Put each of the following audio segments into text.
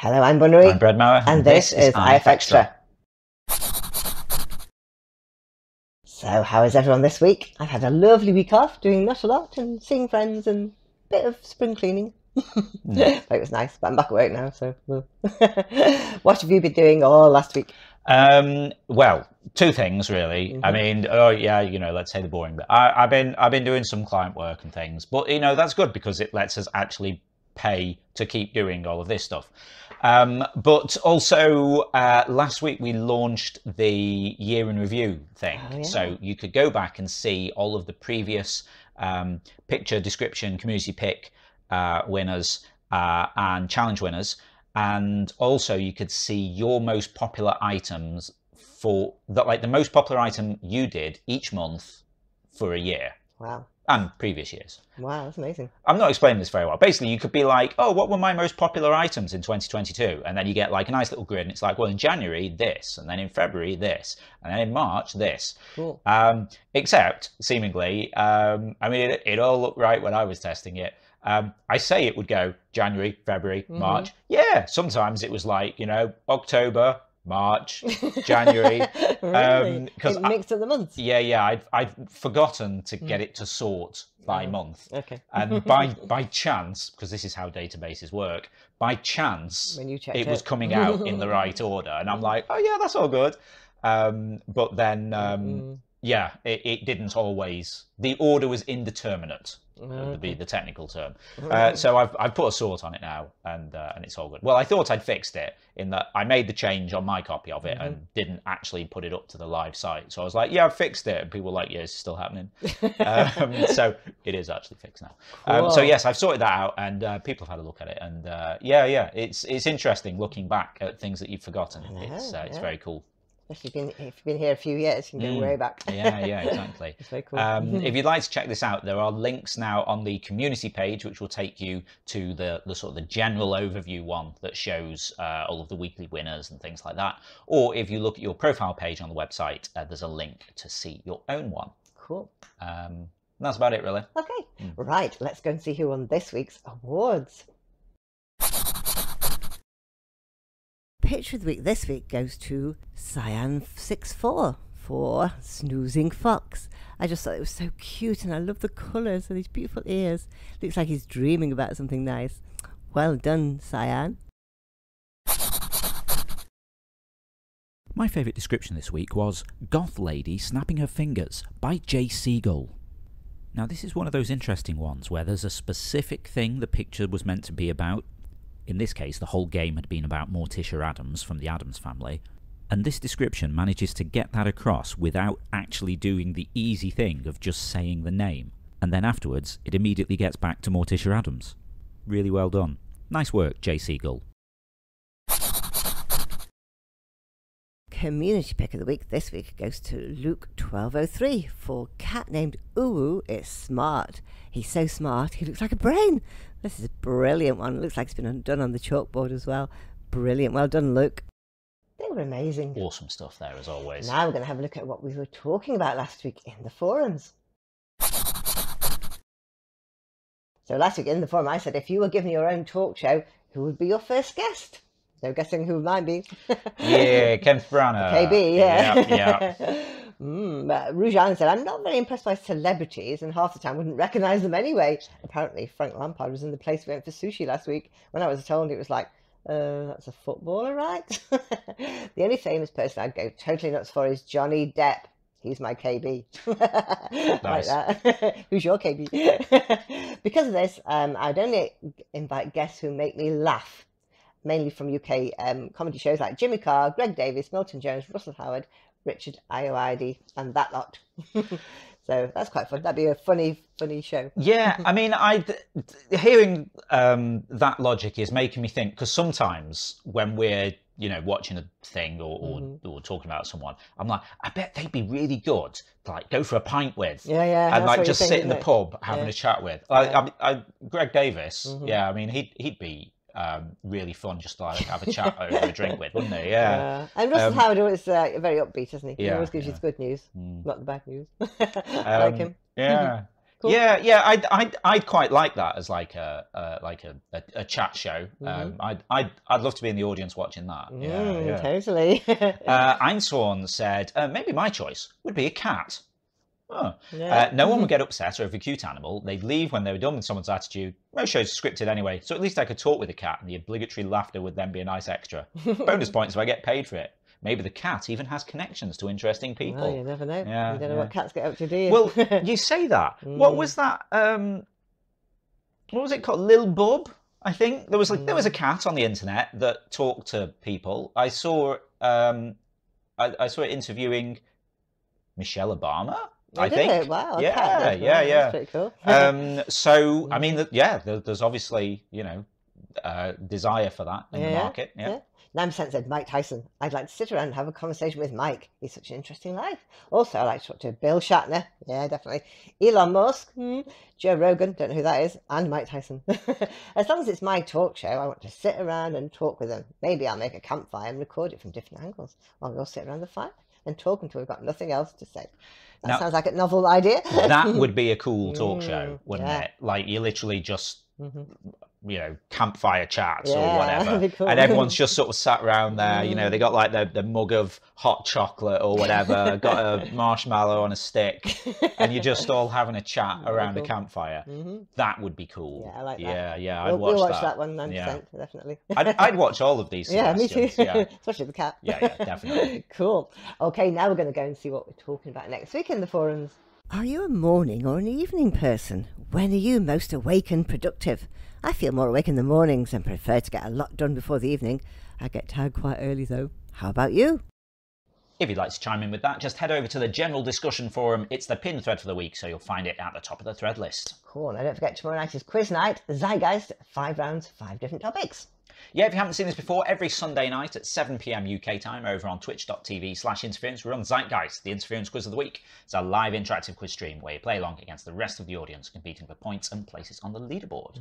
Hello, I'm Bunnery. I'm Brad Mauer. And this, is IFXtra. So, how is everyone this week? I've had a lovely week off doing not a lot and seeing friends and a bit of spring cleaning. Mm. it was nice, but I'm back at work now, so. what have you been doing all last week? Um, well, two things really. I Mhm. mean, oh yeah, you know, let's say the boring bit. I, I've been I've been doing some client work and things, but you know that's good because it lets us actually pay to keep doing all of this stuff. Um, but also uh, last week we launched the year in review thing, Oh, yeah. so you could go back and see all of the previous um, picture description community pick uh, winners uh, and challenge winners and also you could see your most popular items for that like the most popular item you did each month for a year Wow. And previous years Wow, that's amazing. i'm not explaining this very well basically you could be like oh what were my most popular items in 2022 and then you get like a nice little grid and it's like well in january this and then in february this and then in march this Cool. um, except seemingly, um, I mean, it, it all looked right when I was testing it. Um, I say it would go January, February, Mhm. March. Yeah, sometimes it was like, you know, October, March, January. really? um, it mixed up the months. yeah, yeah, I'd, I'd forgotten to Hmm. get it to sort by Oh. month. Okay. And by, by chance, because this is how databases work, by chance, when you checked it was coming out in the right order. And I'm like, oh, yeah, that's all good. Um, but then, um, Mm, yeah, it, it didn't always. The order was indeterminate, mm, would be the technical term. okay. Uh, so I've, I've put a sort on it now, and uh, and it's all good. Well, I thought I'd fixed it in that I made the change on my copy of it Mm-hmm. and didn't actually put it up to the live site. So I was like, yeah, I've fixed it, and people were like, yeah, it's still happening. um, so it is actually fixed now. Um, so yes, I've sorted that out, and uh, people have had a look at it, and uh, yeah, yeah, it's it's interesting looking back at things that you've forgotten. I know, It's uh, it's yeah. very cool. If you've been if you've been here a few years, you can go Mm. way back. Yeah, yeah, exactly. it's very cool. Um, if you'd like to check this out, there are links now on the community page, which will take you to the, the sort of the general overview one that shows uh, all of the weekly winners and things like that. Or if you look at your profile page on the website, uh, there's a link to see your own one. cool. Um, that's about it, really. Okay. Mm. Right. Let's go and see who won this week's awards. Picture of the week this week goes to Cyan64 for Snoozing Fox. I just thought it was so cute and I love the colours and his beautiful ears. Looks like he's dreaming about something nice. Well done, Cyan. My favourite description this week was Goth Lady Snapping Her Fingers by Jay Siegel. Now, this is one of those interesting ones where there's a specific thing the picture was meant to be about. In this case, the whole game had been about Morticia Addams from the Addams family. And this description manages to get that across without actually doing the easy thing of just saying the name. And then afterwards, it immediately gets back to Morticia Addams. Really well done. Nice work, Jay Siegel. Community pick of the week this week goes to Luke1203 for cat named Uwu is smart. He's so smart, he looks like a brain. This is a brilliant one. It looks like it's been done on the chalkboard as well. Brilliant. Well done, Luke. They were amazing. Awesome stuff there, as always. Now we're going to have a look at what we were talking about last week in the forums. So last week in the forum, I said if you were given your own talk show, who would be your first guest? No guessing who might be. Yeah, Kenneth Branagh. KB, yeah. Yeah, yeah. mm, but Rujan said, I'm not very impressed by celebrities and half the time wouldn't recognise them anyway. Apparently, Frank Lampard was in the place we went for sushi last week. When I was told, it was like, uh, that's a footballer, right? the only famous person I'd go totally nuts for is Johnny Depp. He's my KB. like Nice. that. Who's your KB? because of this, um, I'd only invite guests who make me laugh mainly from UK um, comedy shows like Jimmy Carr, Greg Davies, Milton Jones, Russell Howard, Richard Ayoade, and that lot. so that's quite fun. That'd be a funny, funny show. Yeah, I mean, I hearing um, that logic is making me think because sometimes when we're you know watching a thing or, or, Mhm. or talking about someone, I'm like, I bet they'd be really good to like go for a pint with. Yeah, yeah. and like just sit in the it? pub having Yeah. a chat with. Like, Yeah. I, I, Greg Davies, Mhm. yeah, I mean, he'd he'd be um, really fun just to like have a chat over a drink with, wouldn't he? Yeah. Yeah. And Russell Um, Howard always uh, very upbeat, isn't he? He yeah, always gives you the good news, Mm. not the bad news. I like Um, him. Yeah. Cool. Yeah, yeah, I'd, I'd, I'd quite like that as like a, a like a, a, a chat show. Um, I'd, I'd, I'd love to be in the audience watching that. Yeah, Mm, yeah. Totally. Uh, said, uh, maybe my choice would be a cat. Oh. Yeah. Uh, no one would get upset over a cute animal. They'd leave when they were done with someone's attitude. Most shows are scripted anyway, so at least I could talk with a cat, and the obligatory laughter would then be a nice extra. Bonus points if I get paid for it. Maybe the cat even has connections to interesting people. Well, you never know. Yeah, you don't know yeah. what cats get up to, do you? Well, you say that. What Mm. was that? Um, what was it called? Lil Bub, I think. There was like there was Mm. a cat on the internet that talked to people. I saw um, I, I saw it interviewing Michelle Obama. Oh, I think. it? Wow. a Yeah, yeah, yeah. That's pretty cool. Um, so I Mm. mean, th- yeah, there, there's obviously you know uh, desire for that in the Yeah, market. Yeah. yeah. Nine percent said Mike Tyson. I'd like to sit around and have a conversation with Mike. He's such an interesting life. Also, I like to talk to Bill Shatner. Yeah, definitely. Elon Musk. Hmm. Joe Rogan. Don't know who that is. And Mike Tyson. as long as it's my talk show, I want to sit around and talk with them. Maybe I'll make a campfire and record it from different angles. While we all sit around the fire and talk until we've got nothing else to say. That Now- sounds like a novel idea. That would be a cool talk show, Mm, wouldn't yeah. it? Like you literally just Mhm. You know campfire chats or whatever cool. and everyone's just sort of sat around there you know they got like the, the mug of hot chocolate or whatever got a marshmallow on a stick and you're just all having a chat around a cool. campfire Mhm. that would be cool Yeah, I like that. yeah yeah i'd We'll, watch we'll watch that, that, one, nine Yeah. definitely. I'd, I'd watch all of these Yeah, me too. yeah Especially the cat. Yeah, yeah, definitely. cool. Okay, now we're going to go and see what we're talking about next week in the forums. Are you a morning or an evening person? When are you most awake and productive? I feel more awake in the mornings and prefer to get a lot done before the evening. I get tired quite early though. How about you? If you'd like to chime in with that, just head over to the general discussion forum. It's the pin thread for the week, so you'll find it at the top of the thread list. Cool. Now don't forget tomorrow night is quiz night. Zeitgeist, five rounds, five different topics. Yeah, if you haven't seen this before, every Sunday night at 7pm UK time over on twitch.tv slash interference, we're on Zeitgeist, the interference quiz of the week. It's a live interactive quiz stream where you play along against the rest of the audience, competing for points and places on the leaderboard.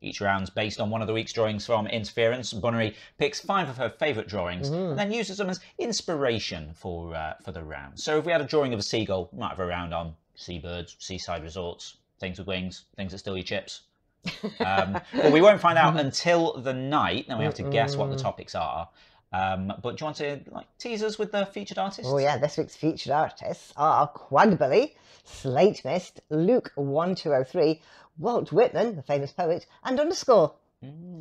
Each round's based on one of the week's drawings from Interference. Bunnery picks five of her favourite drawings and then uses them as inspiration for uh, for the round. So if we had a drawing of a seagull, we might have a round on seabirds, seaside resorts, things with wings, things that steal your chips. Um, but we won't find out until the night. Then we have to guess what the topics are. Um, but do you want to like tease us with the featured artists? Oh yeah, this week's featured artists are Quagbally, Slate Mist, Luke one two oh three, Walt Whitman, the famous poet, and underscore.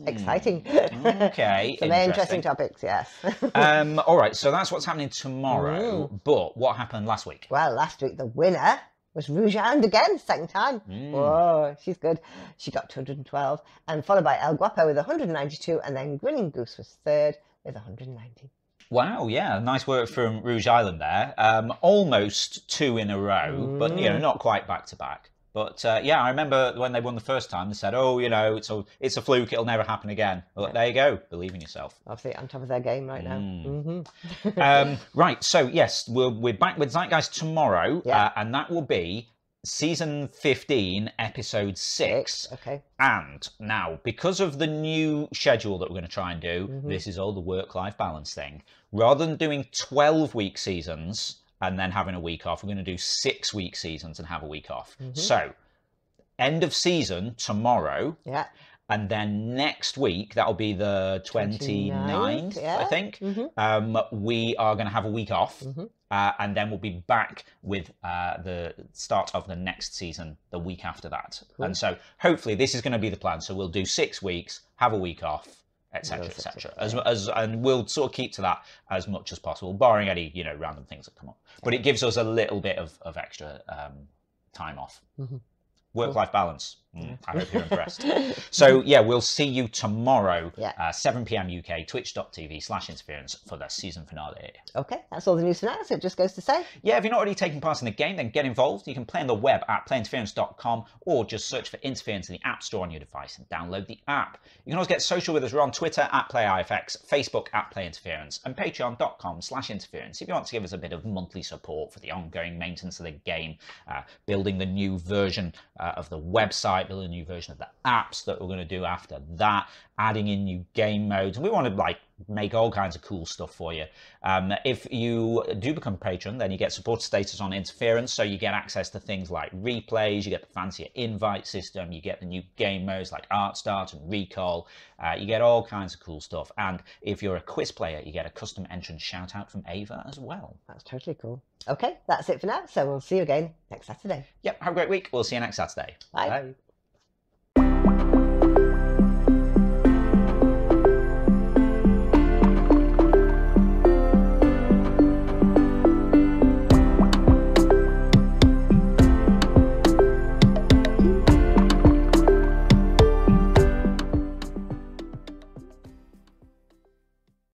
Exciting. Mm. Okay, Some very interesting. interesting topics, yes. um, all right, so that's what's happening tomorrow. Mm. But what happened last week? well, last week the winner was Rougeand again, second time. Mm. Whoa, she's good. She got 212, and followed by El Guapo with 192, and then Grinning Goose was third with 190. Wow, yeah, nice work from Rouge Island there. Um, almost two in a row, but you know, Mm. not quite back to back. But uh, yeah, I remember when they won the first time, they said, "Oh, you know, it's a it's a fluke; it'll never happen again." Well, there you go. Believe in yourself. Obviously on top of their game right now. Mm. hmm um, right, so yes, we're we're back with Zeitgeist tomorrow, Yeah. uh, and that will be season fifteen, episode six. Okay. And now, because of the new schedule that we're going to try and do, Mhm. this is all the work life balance thing. Rather than doing 12 week seasons and then having a week off, we're going to do six week seasons and have a week off. Mhm. So, end of season tomorrow. Yeah. And then next week, that'll be the 29th, 29th, I yeah. think. hmm Um, we are going to have a week off. Mhm. Uh, and then we'll be back with uh, the start of the next season the week after that. Cool. And so hopefully this is going to be the plan. So we'll do six weeks, have a week off, etc., etc. As, as and we'll sort of keep to that as much as possible, barring any you know random things that come up. But it gives us a little bit of, of extra um, time off. Mhm. Work-life balance. Mm, I hope you're impressed. So yeah, we'll see you tomorrow, Yeah. uh, 7 p.m. UK, twitch.tv slash interference for the season finale. Okay, that's all the news for now. So it just goes to say, Yeah, if you're not already taking part in the game, then get involved. You can play on the web at playinterference.com or just search for Interference in the App Store on your device and download the app. You can also get social with us. We're on Twitter at PlayIFX, Facebook at PlayInterference, and patreon.com slash interference if you want to give us a bit of monthly support for the ongoing maintenance of the game, uh, building the new version uh, of the website, building a new version of the apps that we're going to do after that, adding in new game modes. And we want to like make all kinds of cool stuff for you. Um, if you do become a patron, then you get support status on interference, so you get access to things like replays, you get the fancier invite system, you get the new game modes like Art Start and Recall, uh, you get all kinds of cool stuff. And if you're a quiz player, you get a custom entrance shout out from Ava as well. That's totally cool. Okay, that's it for now. So we'll see you again next Saturday. Yep, have a great week. We'll see you next Saturday. Bye. Bye.